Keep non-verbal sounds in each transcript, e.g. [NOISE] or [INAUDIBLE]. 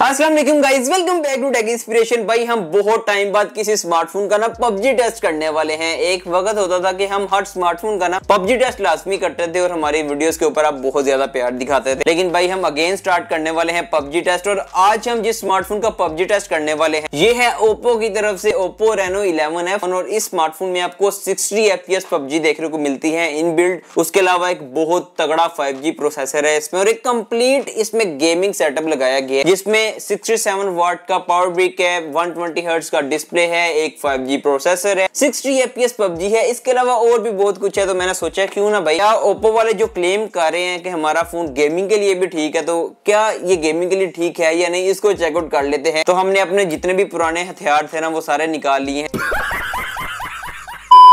Aslam guys welcome back to tech inspiration भाई, हम बहुत टाइम बाद किसी स्मार्टफ़ोन का ना पबजी टेस्ट करने वाले हैं। एक वक्त होता था कि हम हर स्मार्टफ़ोन का ना पबजी टेस्ट लाजमी करते थे और हमारी वीडियोस के ऊपर आप बहुत ज़्यादा प्यार दिखाते थे। लेकिन भाई, हम अगेन स्टार्ट करने वाले हैं पबजी टेस्ट और आज हम जिस स्मार्टफ़ोन का पबजी टेस्ट करने वाले हैं, ये है ओप्पो की तरफ़ से ओप्पो रेनो इलेवन एफ़ और इस स्मार्टफ़ोन में आपको सिक्सटी एफ़ पबजी देखने को मिलती है इन बिल्ड उसके अलावा एक बहुत तगड़ा फाइव प्रोसेसर है इसमें और एक कंप्लीट इसमें गेमिंग सेटअप लगाया गया है, जिसमें 67 वाट का पावर ब्रिक है 120 ट्वेंटी का डिस्प्ले है, एक 5G प्रोसेसर है 60 एफपीएस पबजी है। इसके अलावा और भी बहुत कुछ है तो मैंने सोचा क्यों ना भैया ओप्पो वाले जो क्लेम कर रहे हैं कि हमारा फ़ोन गेमिंग के लिए भी ठीक है तो क्या ये गेमिंग के लिए ठीक है या नहीं, इसको चेकआउट कर लेते हैं। तो हमने अपने जितने भी पुराने हथियार थे ना, वो सारे निकाल लिए हैं।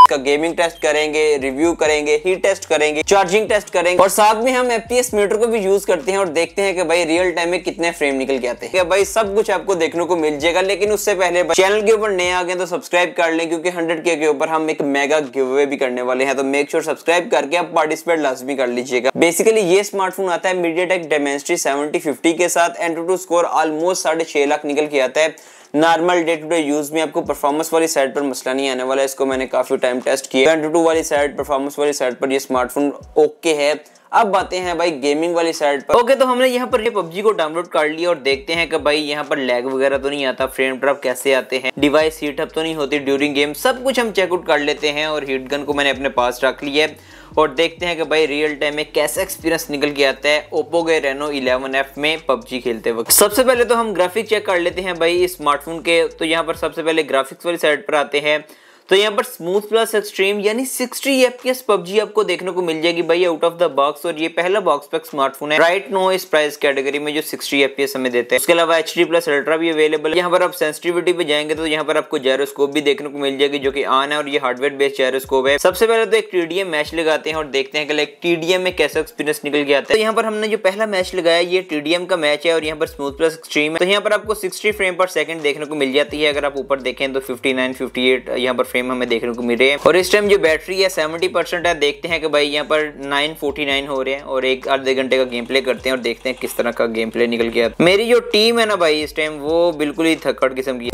का गेमिंग टेस्ट करेंगे रिव्यू करेंगे हीट टेस्ट करेंगे चार्जिंग टेस्ट करेंगे। और साथ में हम एफपीएस मीटर को भी यूज़ करते हैं और देखते हैं कि भाई रियल टाइम में कितने फ्रेम निकल के आते हैं। भाई सब कुछ आपको देखने को मिल जाएगा लेकिन उससे पहले चैनल के ऊपर नए आ गए तो सब्सक्राइब कर लें क्योंकि हंड्रेड के, ऊपर हम एक मेगा गिव अवे भी करने वाले हैं। तो मेक श्योर सब्सक्राइब करके आप पार्टिसिपेट लाजमी कर लीजिएगा। बेसिकली ये स्मार्टफ़ोन आता है मीडिया टेक डेमेंस्ट्री सेवेंटी के साथ एंड स्कोर ऑलमोस्ट साढ़े लाख निकल के आता है। Normal day to day use में आपको परफॉर्मेंस वाली साइड पर मसला नहीं आने वाला इसको मैंने काफ़ी टाइम टेस्ट किया वाली साइड परफॉर्मेंस वाली साइड पर ये स्मार्टफ़ोन ओके है। अब बातें हैं भाई गेमिंग वाली साइड पर। ओके तो हमने यहाँ पर ये पबजी को डाउनलोड कर लिया और देखते हैं कि भाई यहाँ पर लैग वगैरह तो नहीं आता फ्रेम ड्रॉप कैसे आते हैं डिवाइस हीट अप तो नहीं होती ड्यूरिंग गेम सब कुछ हम चेकआउट कर लेते हैं और हीट गन को मैंने अपने पास रख लिया है। और देखते हैं कि भाई रियल टाइम में कैसा एक्सपीरियंस निकल के आता है ओप्पो के रेनो 11F में पबजी खेलते वक्त। सबसे पहले तो हम ग्राफिक चेक कर लेते हैं भाई स्मार्टफ़ोन के। तो यहाँ पर सबसे पहले ग्राफिक्स वाली साइड पर आते हैं। तो यहाँ पर स्मूथ प्लस एक्सट्रीम यानी 60 एफपीएस पबजी आपको देखने को मिल जाएगी भाई आउट ऑफ़ द बॉक्स और ये पहला बॉक्स पैक स्मार्टफ़ोन है। राइट नो इस प्राइस कैटेगरी में जो 60 एफपीएस हमें देते हैं। उसके अलावा HD प्लस अल्ट्रा भी अवेलेबल है। यहाँ पर आप सेंसिटिविटी पे जाएँगे तो यहाँ पर आपको जेरोस्कोप भी देखने को मिल जाएगी जो की आन है, और ये हार्डवेयर बेस्ड जेरोस्कोप है। सबसे पहले तो एक टीडीएम मैच लगाते हैं और देखते हैं कि टीडीएम में कैसा एक्सपीरियंस निकल गया था तो यहाँ पर हमने जो पहला मैच लगाया, ये टीडीएम का मैच है, और यहाँ पर स्मूथ प्लस एक्सट्रीम है। तो यहाँ पर आपको सिक्सटी फ्रेम पर सेकंड देखने को मिल जाती है। अगर आप ऊपर देखें तो फिफ्टी नाइन फिफ्टी एट यहाँ पर फ्रेम हमें देखने को मिल रहे हैं। और इस टाइम जो बैटरी है सेवेंटी परसेंट है, देखते हैं कि भाई यहाँ पर नाइन फोर्टी नाइन हो रहे हैं और एक आधे घंटे का गेम प्ले करते हैं और देखते हैं किस तरह का गेम प्ले निकल गया। मेरी जो टीम है ना भाई इस टाइम वो बिल्कुल ही थकड़ किस्म की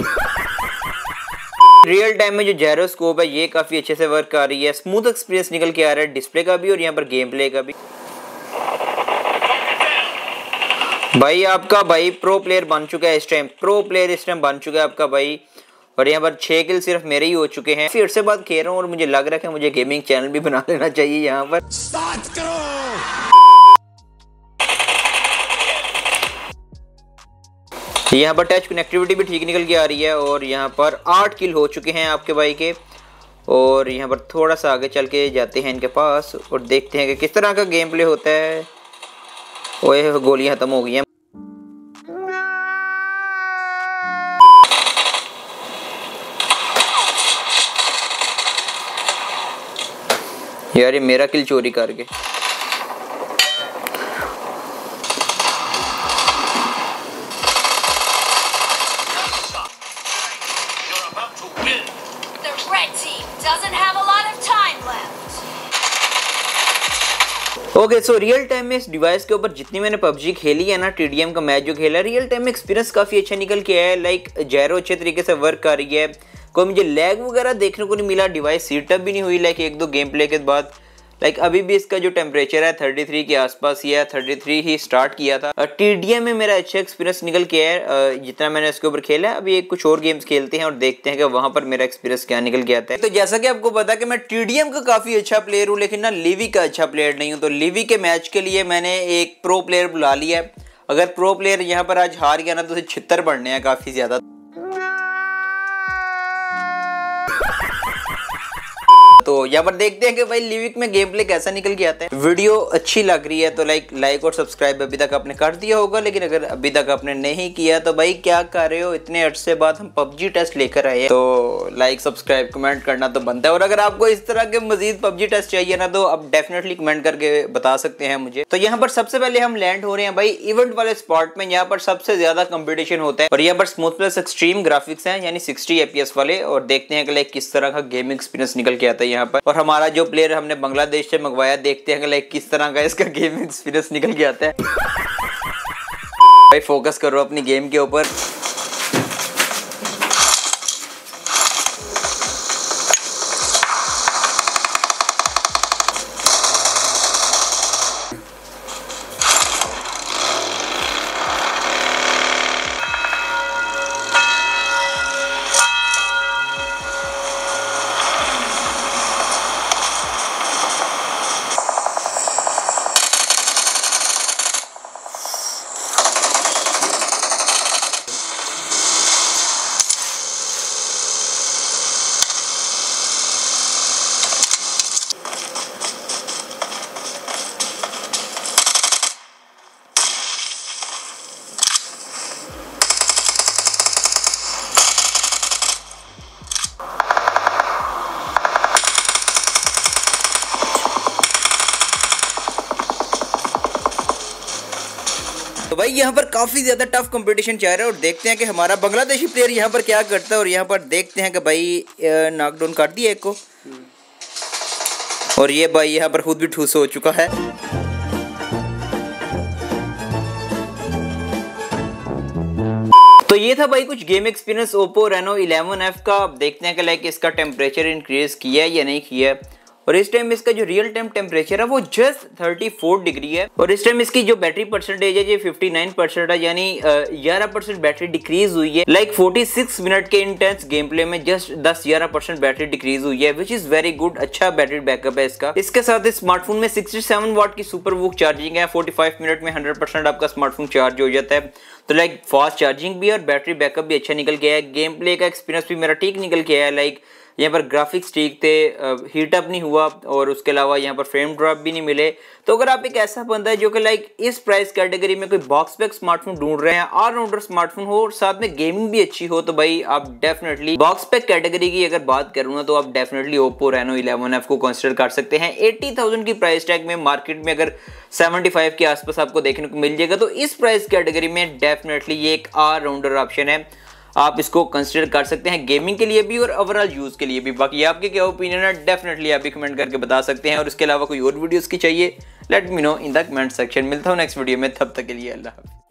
रियल टाइम में जो जेरोस्कोप है, ये काफ़ी अच्छे से वर्क कर रही है। स्मूथ एक्सपीरियंस निकल के आ रहा है डिस्प्ले का भी और यहाँ पर गेम प्ले का भी। भाई आपका भाई प्रो प्लेयर बन चुका है इस टाइम प्रो प्लेयर इस टाइम बन चुका है आपका भाई। और यहाँ पर छह किल सिर्फ़ मेरे ही हो चुके हैं। फिर से बात खेल रहा हूँ और मुझे लग रहा है कि मुझे गेमिंग चैनल भी बना लेना चाहिए यहाँ पर। यहाँ पर टच कनेक्टिविटी भी ठीक निकल के आ रही है और यहाँ पर आठ किल हो चुके हैं आपके भाई के। और यहाँ पर थोड़ा सा आगे चल के जाते हैं इनके पास और देखते हैं कि किस तरह का गेम प्ले होता है। ओए गोलियाँ खत्म हो गई हैं। यार ये मेरा किल चोरी करके। ओके सो रियल टाइम में इस डिवाइस के ऊपर जितनी मैंने पबजी खेली है ना टीडीएम का मैच जो खेला रियल टाइम में एक्सपीरियंस काफ़ी अच्छा निकल के है लाइक जैरो अच्छे तरीके से वर्क कर रही है। कोई मुझे लैग वगैरह देखने को नहीं मिला डिवाइस सीटअप भी नहीं हुई लाइक एक दो गेम प्ले के बाद। लाइक अभी भी इसका जो टेम्परेचर है 33 के आसपास ही है 33 ही स्टार्ट किया था। टीडीएम में मेरा अच्छा एक्सपीरियंस निकल के है। जितना मैंने इसके ऊपर खेला है, अभी कुछ और गेम्स खेलते हैं और देखते हैं कि वहाँ पर मेरा एक्सपीरियंस क्या निकल के आता है। तो जैसा कि आपको पता कि मैं टीडीएम का काफ़ी अच्छा प्लेयर हूँ, लेकिन ना लिवी का अच्छा प्लेयर नहीं हूँ। तो लिवी के मैच के लिए मैंने एक प्रो प्लेयर बुला लिया है। अगर प्रो प्लेयर यहाँ पर आज हार गया ना तो उसे छितर पड़ने हैं काफ़ी ज़्यादा। तो यहाँ पर देखते हैं कि भाई लिविक में गेम प्ले कैसा निकल के आता है। वीडियो अच्छी लग रही है तो लाइक लाइक और सब्सक्राइब अभी तक आपने कर दिया होगा, लेकिन अगर अभी तक आपने नहीं किया तो भाई क्या कर रहे हो? इतने अर्से बाद हम पबजी टेस्ट लेकर आए तो लाइक सब्सक्राइब कमेंट करना तो बनता है। और अगर आपको इस तरह के मजीद पबजी टेस्ट चाहिए ना तो आप डेफिनेटली कमेंट करके बता सकते हैं मुझे। तो यहाँ पर सबसे पहले हम लैंड हो रहे हैं भाई इवेंट वाले स्पॉट में। यहाँ पर सबसे ज़्यादा कंपटीशन होता है। और यहाँ पर स्मूथ प्लस एक्सट्रीम ग्राफिक्स है, यानी सिक्सटी एपीएस वाले। और देखते हैं कि लाइक किस तरह का गेमिंग एक्सपीरियंस निकल के आता है। यहाँ पर। और हमारा जो प्लेयर हमने बांग्लादेश से मंगवाया, देखते हैं लाइक किस तरह का इसका गेम एक्सपीरियंस निकल के आता है। [LAUGHS] भाई फोकस करो अपनी गेम के ऊपर। तो भाई, यहाँ पर काफ़ी ज़्यादा टफ कंपटीशन चल रहा है और देखते हैं कि हमारा बांग्लादेशी प्लेयर यहाँ पर क्या करता है और यहाँ पर देखते हैं कि भाई नॉकडाउन काट दिया एक को। और ये भाई यहाँ पर खुद भी ठूस हो चुका है। तो ये था भाई कुछ game experience Oppo Reno 11F का। देखते हैं कि लाइक इसका टेम्परेचर इंक्रीज किया है या नहीं किया है। और इस टाइम इसका जो रियल टाइम टेम्परेचर है, वो जस्ट 34 डिग्री है। और इस टाइम इसकी जो बैटरी परसेंटेज है, ये 59 परसेंट है, यानी ग्यारह परसेंट बैटरी डिक्रीज हुई है। लाइक like 46 मिनट के इंटेंस गेम प्ले में जस्ट 10 ग्यारह परसेंट बैटरी डिक्रीज हुई है विच इज़ वेरी गुड अच्छा बैटरी बैकअप है इसका। इसके साथ इस स्मार्टफ़ोन में 67 वाट की सुपर वूक चार्जिंग है। 45 मिनट में 100 परसेंट आपका स्मार्टफ़ोन चार्ज हो जाता है। तो लाइक फास्ट चार्जिंग भी और बैटरी बैकअप भी अच्छा निकल गया है। गेम प्ले का एक्सपीरियंस भी मेरा ठीक निकल गया है। लाइक यहाँ पर ग्राफिक्स ठीक थे हीट अप नहीं हुआ और उसके अलावा यहाँ पर फ्रेम ड्रॉप भी नहीं मिले। तो अगर आप एक ऐसा बंदा है जो कि लाइक इस प्राइस कैटेगरी में कोई बॉक्स पैक स्मार्टफ़ोन ढूंढ रहे हैं ऑल राउंडर स्मार्टफ़ोन हो और साथ में गेमिंग भी अच्छी हो तो भाई आप डेफिनेटली बॉक्स पैक कैटेगरी की अगर बात करूँ ना तो आप definitely Oppo Reno eleven F को कंसिडर कर सकते हैं। एट्टी थाउज़ेंड की प्राइस टैग में मार्केट में अगर सेवेंटी फाइव के आसपास आपको देखने को मिल जाएगा तो इस प्राइस कैटेगरी में डेफिनेटली ये एक ऑल राउंडर ऑप्शन है। आप इसको कंसिडर कर सकते हैं गेमिंग के लिए भी और ओवरऑल यूज़ के लिए भी। बाकी आपके क्या ओपिनियन है डेफिनेटली आप भी कमेंट करके बता सकते हैं। और इसके अलावा कोई और वीडियोस की चाहिए let me know in the comment section मिलता हूँ नेक्स्ट वीडियो में, तब तक के लिए अल्लाह